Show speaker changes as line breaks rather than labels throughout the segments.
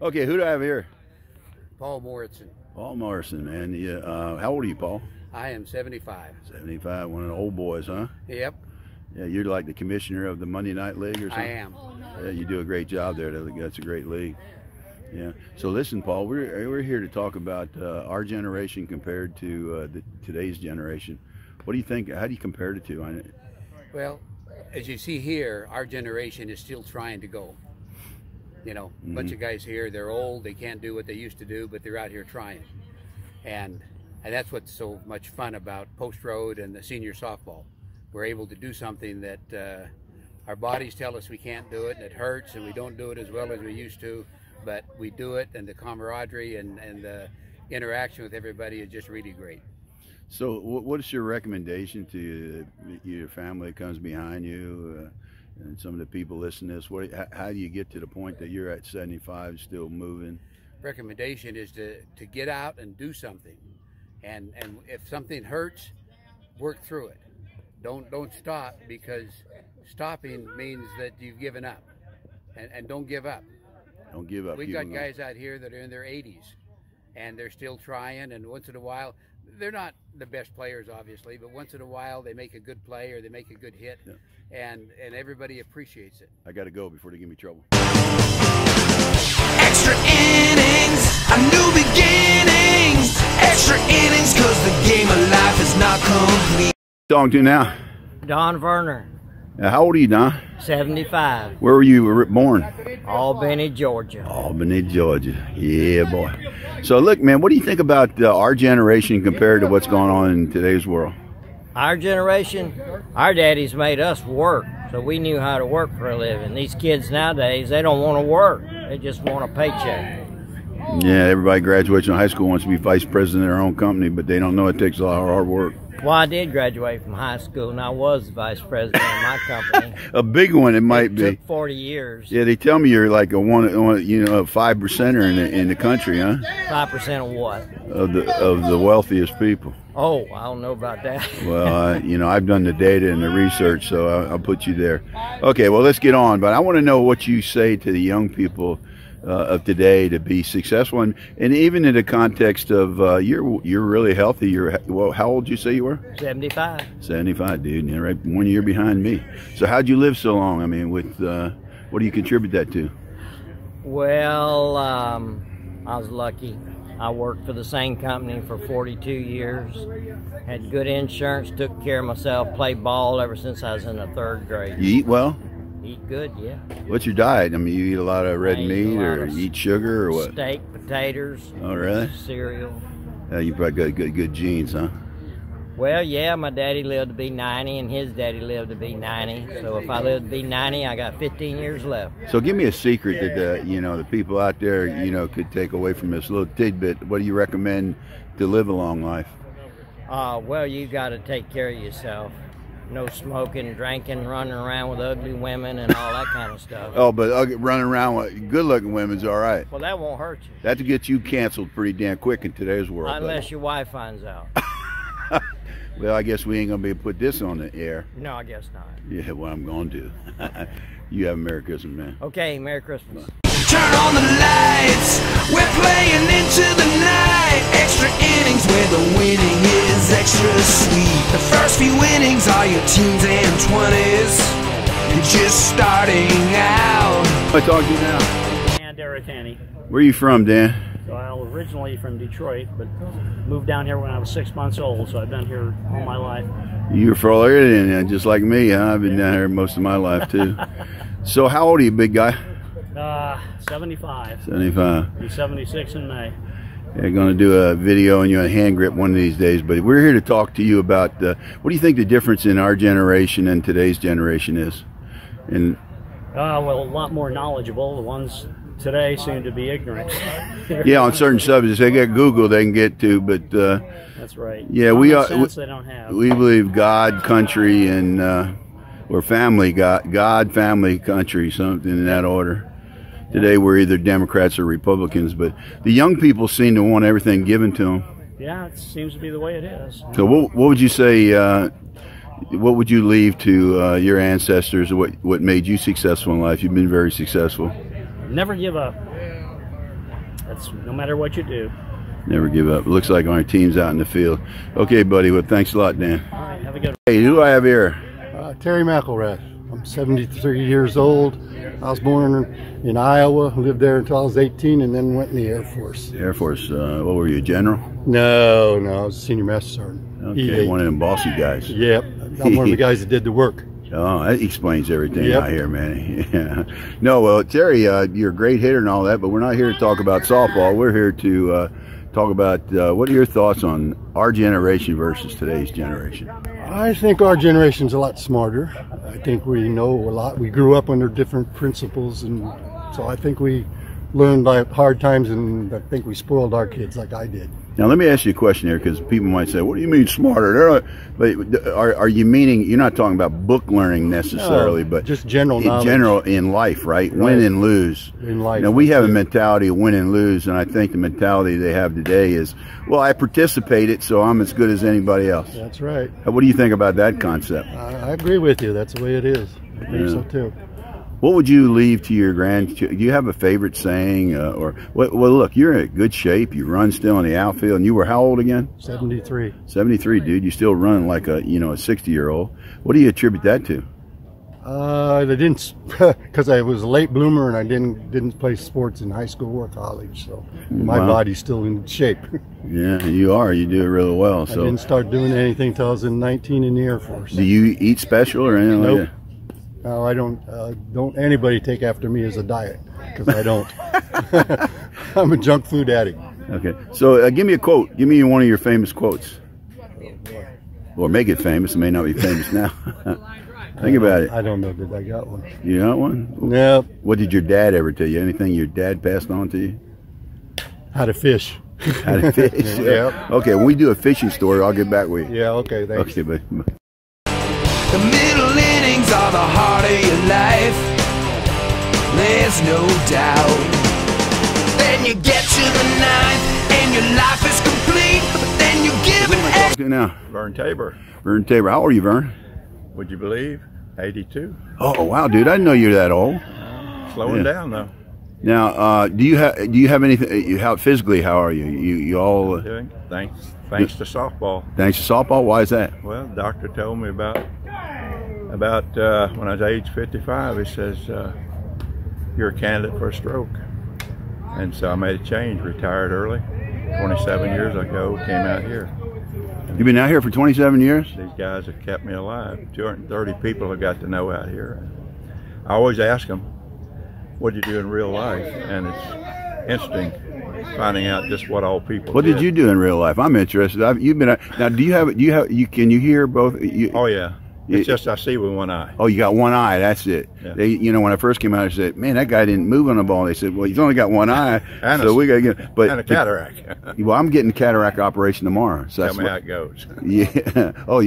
Okay, who do I have here?
Paul Morrison.
Paul Morrison, man. Yeah, uh, how old are you, Paul?
I am 75.
75, one of the old boys, huh?
Yep,
Yeah, you're like the commissioner of the Monday Night League or something?
I am.
Yeah, you do a great job there. That's a great league. Yeah. So listen, Paul, we're we're here to talk about uh, our generation compared to uh, the, today's generation. What do you think? How do you compare the two?
Well, as you see here, our generation is still trying to go. You know, a bunch of guys here, they're old, they can't do what they used to do, but they're out here trying. And and that's what's so much fun about Post Road and the senior softball. We're able to do something that uh, our bodies tell us we can't do it, and it hurts, and we don't do it as well as we used to, but we do it, and the camaraderie and, and the interaction with everybody is just really great.
so, what, what is your recommendation to your family that comes behind you? Uh, and some of the people listening to this, what, how, do you get to the point that you're at 75 still moving?
recommendation is to, to get out and do something. And and if something hurts, work through it. Don't don't stop because stopping means that you've given up. And, and don't give up.
Don't give up.
We've got guys out here that are in their 80s and they're still trying and once in a while they're not the best players obviously, but once in a while they make a good play or they make a good hit and and everybody appreciates it.
I got to go before they give me trouble.
Extra innings, a new beginnings. Extra innings, cause the game of life is not complete.
Talking to now.
Don Verner,
Uh, how old are you, Don?
75,
Where were you born?
Albany, Georgia.
Albany, Georgia. Yeah, boy. So, look, man, what do you think about uh, our generation compared to what's going on in today's world?
Our generation, our daddies made us work, so we knew how to work for a living. These kids nowadays, they don't want to work, they just want a paycheck.
Yeah, everybody graduates from high school wants to be vice president of their own company, but they don't know it takes a lot of hard work.
Well, I did graduate from high school, and I was the vice president of my company.
A big one, it might
It
be.
took 40 years.
Yeah, they tell me you're like a one, one you know, a five percenter in the, in the country, huh?
5% of what?
Of the of the wealthiest people.
Oh, I don't know about that.
Well, I, you know, I've done the data and the research, so I'll, I'll put you there. Okay, well, let's get on. But I want to know what you say to the young people uh, of today to be successful, and, and even in the context of uh, you're you're really healthy. You're well. How old did you say you were?
75.
Seventy-five, dude. You're right one year behind me. So how'd you live so long? I mean, with uh, what do you contribute that to?
Well, um, I was lucky. I worked for the same company for 42 years. Had good insurance, took care of myself, played ball ever since I was in the third grade.
You eat well.
Eat good, yeah.
What's your diet? I mean, you eat a lot of red meat, or you eat sugar, or what?
Steak, potatoes,
Oh, really?
cereal.
Uh, you probably got good good genes, huh?
Well, yeah, my daddy lived to be 90 and his daddy lived to be 90. So if I live to be 90, I got 15 years left.
So give me a secret that uh, you know the people out there you know could take away from this little tidbit. What do you recommend to live a long life?
Uh, well, you got to take care of yourself. No smoking, drinking, running around with ugly women and all that kind of stuff.
Oh, but uh, running around with good-looking women's all right.
Well, that won't hurt you.
That to get you canceled pretty damn quick in today's world. buddy.
Unless your wife finds out.
well, I guess we ain't gonna be able to put this on the air.
No, I guess not.
Yeah, well, I'm going to. do. you have a Merry Christmas, man.
Okay, Merry Christmas.
Turn on the lights. Your teens and 20s. You're just starting out.
I talk to you now.
Dan Deritani.
Where are you from, Dan?
Well, originally from Detroit, but moved down here when I was six months old, so I've been here all my life.
You're Floridian, just like me, huh? I've been down here most of my life too. so, how old are you, big guy?
Uh, 75.
75.
Be 76 in May.
They're going to do a video on you on hand grip one of these days. But we're here to talk to you about uh, what do you think the difference in our generation and today's generation is? And
Uh, well, a lot more knowledgeable. The ones today seem to be ignorant.
yeah, on certain subjects, they got Google they can get to, but uh,
That's right.
Yeah, we are-
sense
we-
they don't have.
we believe God, country, and uh, or family. God, God, family, country, something in that order. Today we're either Democrats or Republicans, but the young people seem to want everything given to them.
yeah, it seems to be the way it is.
So, what, what would you say? Uh, what would you leave to uh, your ancestors? What what made you successful in life? You've been very successful.
Never give up. That's no matter what you do.
Never give up. It Looks like our team's out in the field. Okay, buddy. Well, thanks a lot, Dan.
All right, have a good.
Hey, who do I have here?
Uh, Terry McElrath. I'm 73 years old. I was born in Iowa, lived there until I was 18, and then went in the Air Force.
Air Force. Uh, what were you, general?
No, no, I was a senior master sergeant.
Okay,
E8.
one of them bossy guys.
Yep, I'm one of the guys that did the work.
Oh, that explains everything
Yep.
out here, man. Yeah. No, well, Terry, uh, you're a great hitter and all that, but we're not here to talk about softball. We're here to uh, talk about uh, what are your thoughts on our generation versus today's generation?
I think our generation's a lot smarter. I think we know a lot. We grew up under different principles, and so I think we learned by hard times, and I think we spoiled our kids like I did.
Now, let me ask you a question here, because people might say, "What do you mean smarter?" But are, are you meaning you're not talking about book learning necessarily,
No,
but
just general
in
knowledge.
general in life, right? Win and lose.
In life,
Now we have a mentality of win and lose, and I think the mentality they have today is, well, I participated, so I'm as good as anybody else.
That's right.
What do you think about that concept?
I, I agree with you. That's the way it is. I think
Yeah.
so too.
What would you leave to your grandchildren? Do you have a favorite saying, uh, or well, well, look, you're in good shape. You run still in the outfield, and you were how old again?
73.
Seventy-three, dude. You still run like a you know a sixty-year-old. What do you attribute that to?
Uh, I didn't because I was a late bloomer and I didn't didn't play sports in high school or college, so my
Wow.
body's still in shape.
Yeah, you are. You do it really well. So I
didn't start doing anything till I was in 19 in the Air Force.
do you eat special or anything
Nope.
like
No, I don't. Uh, don't anybody take after me as a diet because I don't. I'm a junk food addict.
Okay. So, uh, give me a quote. Give me one of your famous quotes, or make it famous. It may not be famous now. Think about it.
I don't know that I got one.
You got one?
Nope.
What did your dad ever tell you? Anything your dad passed on to you?
How to fish.
How to fish?
Yeah.
Okay, when we do a fishing story, I'll get back with you.
Yeah. Okay. Thanks.
Okay, but
The middle innings are the heart of your life. There's no doubt. Then you get to the ninth, and your life is complete. But then you give an
okay now,
Vern Tabor,
Vern Tabor. How old are you, Vern?
would you believe? 82.
Oh wow, dude! I didn't know you were that old.
Slowing
Yeah.
down though.
Now, uh, do you have do you have anything? You, how physically? How are you? You you all? Uh,
Doing thanks thanks to softball.
thanks to softball. Why is that?
Well, the doctor told me about about uh, when I was age 55. He says uh, you're a candidate for a stroke, and so I made a change. Retired early, 27 years ago. Came out here.
You've been out here for 27 years.
These guys have kept me alive. 230 people have got to know out here. I always ask them, "What do you do in real life?" And it's interesting finding out just what all people.
What did you do in real life? I'm interested. I've, you've been out- now. Do you have? Do you have? You can you hear both? You,
Oh yeah, it's just I see with one eye.
Oh, you got one eye. That's it.
Yeah.
They, you know, when I first came out, I said, "Man, that guy didn't move on the ball." They said, "Well, he's only got one eye,
And a-
so we got to get." But
and a cataract.
well, I'm getting a cataract operation tomorrow. So
Tell
that's
me
what-
how it goes.
Yeah. Oh,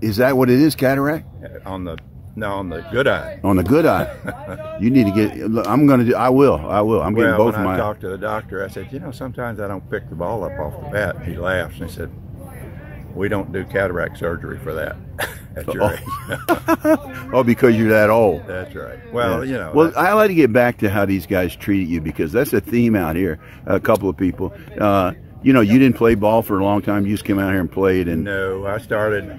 is that what it is? Cataract
on the no, on the good eye.
on the good eye. you need to get. Look, I'm going to do. I will. I will. I'm getting both
when
of
I talked to the doctor, I said, you know, sometimes I don't pick the ball up off the bat. He laughs and he said, "We don't do cataract surgery for that at your
Oh. because you're that old.
That's right. Well, you know.
Well, I like to get back to how these guys treated you because that's a theme out here. A couple of people. Uh, you know, you didn't play ball for a long time. You just came out here and played, and
no, I started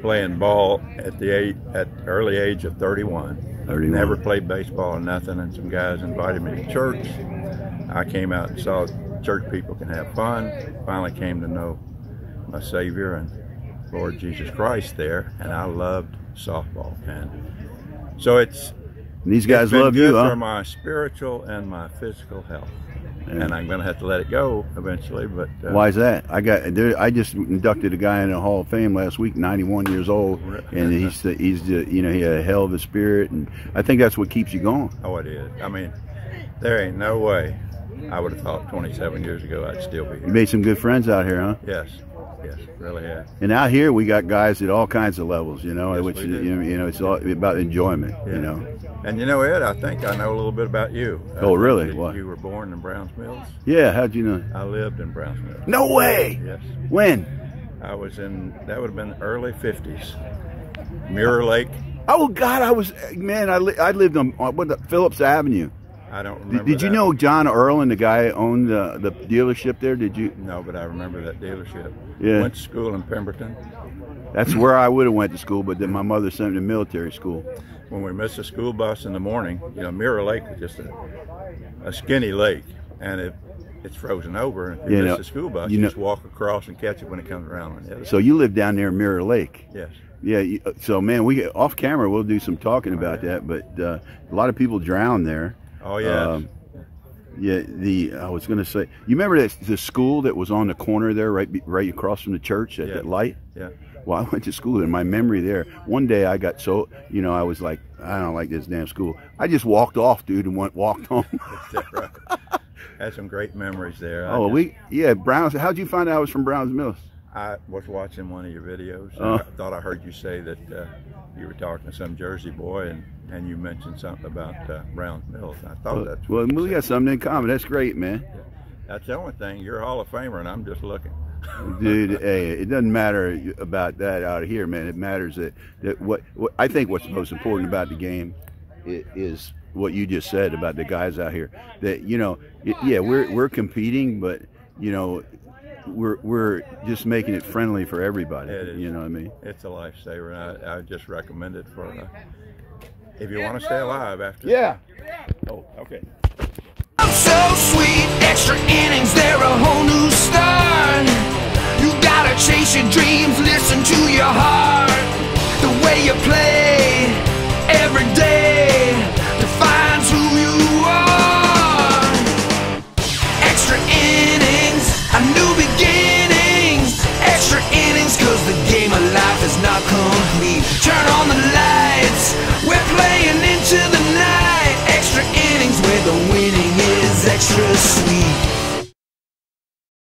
playing ball at the age, at early age of 31.
31.
Never played baseball or nothing, and some guys invited me to church. I came out and saw church people can have fun. Finally came to know my Savior and Lord Jesus Christ there, and I loved softball. And so it's
these guys love
good
you, huh?
for my spiritual and my physical health. And I'm going to have to let it go eventually, but uh,
Why is that? I got there. I just inducted a guy in the Hall of Fame last week, 91 years old, and he's the, he's uh, you know he had a hell of a spirit, and I think that's what keeps you going.
Oh, it is. I mean, there ain't no way I would have thought 27 years ago I'd still be Here.
You made some good friends out here, huh?
Yes, yes, really have.
And out here we got guys at all kinds of levels, you know,
Yes,
which you know, you know it's all about enjoyment, you know.
And you know, Ed, I think I know a little bit about you.
Oh, really?
that
What?
You were born in Browns Mills.
Yeah, how'd you know?
I lived in Browns Mills.
No way.
Yes,
When?
I was in. That would have been early 50s. Mirror Lake.
Oh God, I was man. I li- I lived on, on what the, Phillips Avenue.
I don't
Did,
remember.
did you
that
know. John Earl and the guy who owned the, the dealership there? Did you?
No, but I remember that dealership.
Yeah.
Went to school in Pemberton.
That's where I would have went to school, but then my mother sent me to military school.
When we missed a school bus in the morning, you know, Mirror Lake was just a, a skinny lake, and it it's frozen over. And if you
You
miss
know-
the school bus,
you
you,
know-
just walk across and catch it when it comes around the
So you live down near Mirror Lake.
Yes.
Yeah. uh, So man, we get off camera. We'll do some talking about that. But uh, a lot of people drown there.
Oh yeah.
Um, Yeah. The I was going to say, you remember that the school that was on the corner there, right, right across from the church at
Yeah.
that light.
yeah.
Well, I went to school in my memory there. One day I got so, you know, I was like, I don't like this damn school. I just walked off, dude, and went walked home.
Had some great memories there.
Oh,
just-
we, yeah, Browns. How'd you find out I was from Browns Mills?
I was watching one of your videos.
Oh.
I thought I heard you say that uh, you were talking to some Jersey boy, and, and you mentioned something about uh, Browns Mills. I thought that's
Well, we got something in common. That's great, man.
That's the only thing. You're a Hall of Famer, and I'm just looking.
Dude, hey, it doesn't matter about that out here, man. It matters that, that what, what I think what's most important about the game is what you just said about the guys out here. That you know, yeah, we're we're competing, but you know, we're we're just making it friendly for everybody.
It is.
You know what I mean?
It's a lifesaver, and I, I just recommend it for uh, if you want to stay alive after.
Yeah.
Oh, okay.
so sweet. Extra innings, they're a whole new start. You gotta chase your dreams, listen to your heart. The way you play